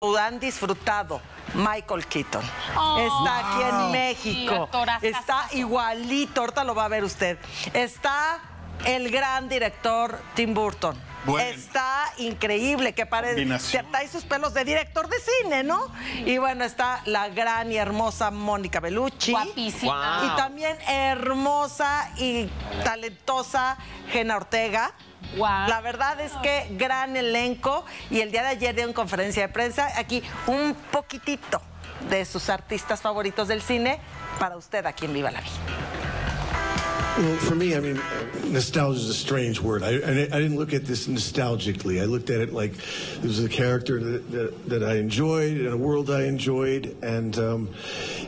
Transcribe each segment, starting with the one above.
han disfrutado. Michael Keaton. está aquí en México. está igualito, ahorita lo va a ver usted. Está el gran director Tim Burton. Bueno. Está increíble, que parece que trae sus pelos de director de cine, ¿no? Y bueno, está la gran y hermosa Mónica Bellucci. Guapísima. Y también hermosa y talentosa Gena Ortega. La verdad es que gran elenco y el día de ayer dieron conferencia de prensa. Aquí un poquitito de sus artistas favoritos del cine para usted aquí en Viva la Vida. Well, for me, I mean, nostalgia is a strange word. I, I, I didn't look at this nostalgically. I looked at it like it was a character that, that, that I enjoyed and a world I enjoyed, and um,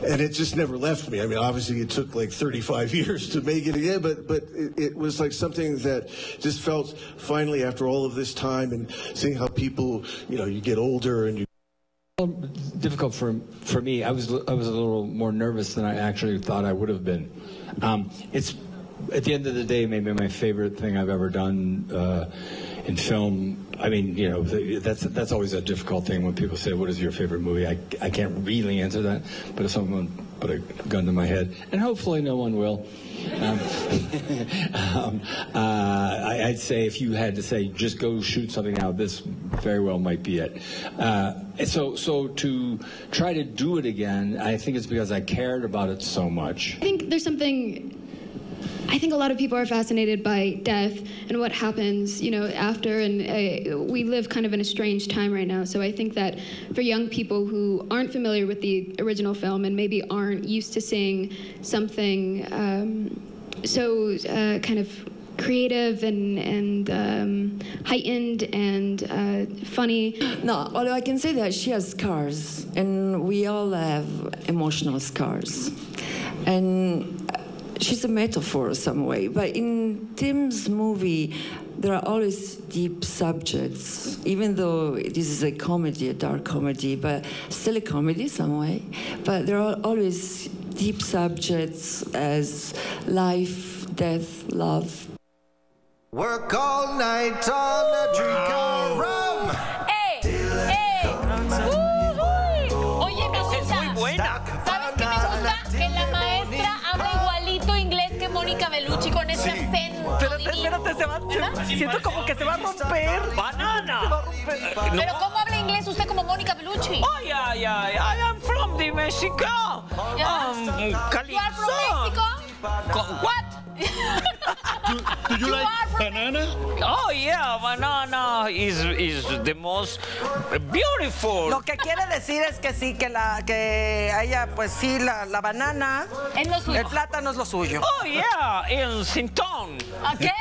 and it just never left me. I mean, obviously, it took like 35 years to make it again, but but it, it was like something that just felt finally after all of this time and seeing how people, you know, you get older and you. difficult for for me. I was I was a little more nervous than I actually thought I would have been. Um, it's at the end of the day, maybe my favorite thing I've ever done uh, in film. I mean, you know, that's that's always a difficult thing when people say, "What is your favorite movie?" I I can't really answer that, but if someone put a gun to my head, and hopefully no one will. Um, um, uh, I, I'd say if you had to say just go shoot something now, this very well might be it. Uh, so, so to try to do it again, I think it's because I cared about it so much. I think there's something. I think a lot of people are fascinated by death and what happens, you know, after. And uh, we live kind of in a strange time right now. So I think that for young people who aren't familiar with the original film and maybe aren't used to seeing something um, so uh, kind of creative and and um, heightened and uh, funny. No, although I can say that she has scars, and we all have emotional scars. And she's a metaphor some way. But in Tim's movie, there are always deep subjects, even though this is a comedy, a dark comedy, but still a comedy some way. But there are always deep subjects as life, death, love, Work all night on a drink of Espérate, se va, se- siento como que se va a romper. ¡Banana! Se va a romper. Pero ¿cómo habla inglés usted como Mónica Bellucci? Ay, ay, ay, I am from the Mexico. Yeah. Um, You are from. Mexico? Co- What? Do you You like are from banana? Oh, yeah, banana is, is the most beautiful. Lo que quiere decir es que sí, que la que a ella, pues sí, la, la banana, Es lo suyo. el plátano es lo suyo. Oh, yeah, in Sintón. ¿A qué?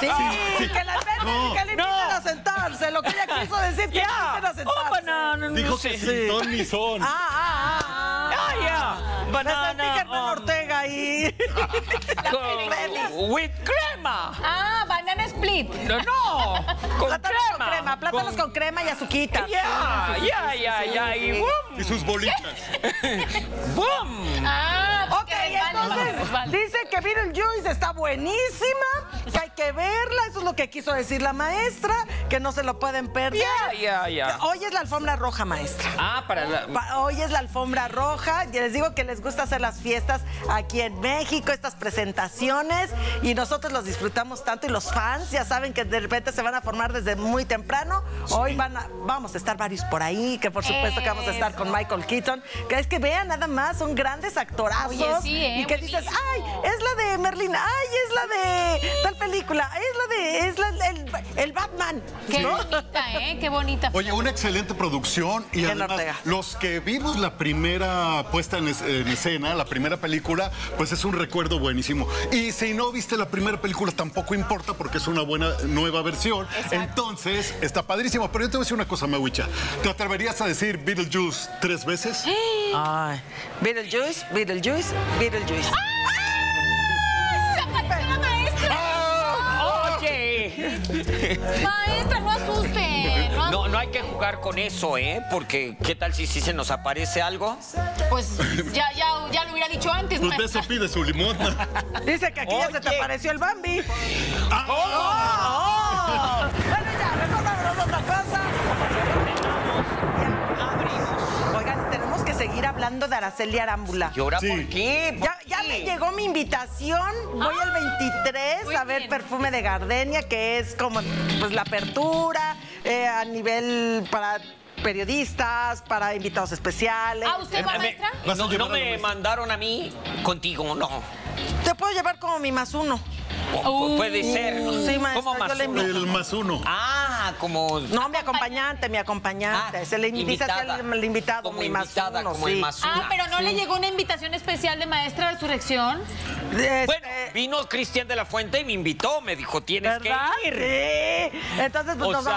Sí, que la inventen, que le inviten No. a sentarse. Lo que ella quiso decir, que le Yeah. inviten a Oh, sentarse. banana. Dijo que sin ton ni son. Ah, ah, ah. Ah, yeah. Me sentí Banana. Germán um, Ortega ahí. con- with crema. Ah, banana split. No, no. Con Plátanos crema. con crema, plátanos con, crema y azuquita. Ya, ya, ya, ya. Y boom. Y sus bolitas. Boom. Ah, Ok, entonces resbala. dice que Beetlejuice está buenísima, que verla, eso es lo que quiso decir la maestra, que no se lo pueden perder. Ya, ya, ya. Hoy es la alfombra roja, maestra. Ah, para la... Pa- Hoy es la alfombra roja y les digo que les gusta hacer las fiestas aquí en México, estas presentaciones y nosotros los disfrutamos tanto y los fans ya saben que de repente se van a formar desde muy temprano. Hoy van a, vamos a estar varios por ahí, que por supuesto que vamos a estar con Michael Keaton, que es que vean nada más, son grandes actorazos Oye, sí, ¿eh? y que dices, ay, es la de Merlin, ay, es la de tal película, es la de, es la, el, el Batman. Qué ¿no? bonita, ¿eh? Qué bonita. Oye, una excelente producción y Bien, además Ortega. los que vimos la primera puesta en, es- en escena, la primera película, pues es un recuerdo buenísimo. Y si no viste la primera película tampoco importa porque es una buena nueva versión. Entonces está padrísimo. Pero yo te voy a decir una cosa, Mawicha. ¿Te atreverías a decir Beetlejuice tres veces? Ay, Beetlejuice, Beetlejuice, Beetlejuice. ¡Se Maestra, no asuste. No, No, no hay que jugar con eso, ¿eh? Porque ¿qué tal si, si se nos aparece algo? Pues ya, ya, ya lo hubiera dicho antes, Pues de maestra. eso pide su limón. Dice que aquí ya se te apareció el Bambi. Ah, ¡Oh! Bueno, ya, mejor vámonos a otra cosa. hablando de Araceli Arámbula. ¿Y ahora Sí. por qué? ¿Por Ya? Me llegó mi invitación. Voy el 23 muy a ver bien. Perfume de Gardenia, que es como pues la apertura eh, a nivel para periodistas, para invitados especiales. Ah, ¿usted va, Eh, me- maestra? A no, no a me mandaron a mí contigo, no. Te puedo llevar como mi más uno. Puede ser. Sí, maestra, ¿Cómo más uno? El más uno. Ah, como. No, mi acompañante, mi acompañante. Ah, Se le invitada. al al invitado, Como mi más invitada, uno, como sí. el más Ah, pero no le llegó una invitación especial de maestra Resurrección. Este, Bueno, vino Cristian de la Fuente y me invitó, me dijo, tienes ¿Verdad? que ir. Sí. Entonces, pues O nos sea,